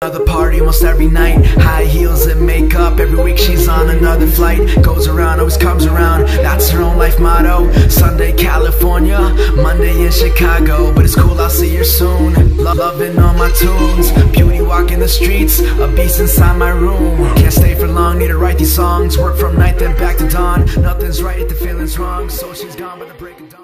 Another party almost every night. High heels and makeup. Every week she's on another flight. Goes around, always comes around. That's her own life motto. Sunday, California. Monday in Chicago. But it's cool, I'll see her soon. Lo Loving all my tunes. Beauty walking the streets. A beast inside my room. Can't stay for long, need to write these songs. Work from night then back to dawn. Nothing's right if the feeling's wrong. So she's gone by the break of dawn.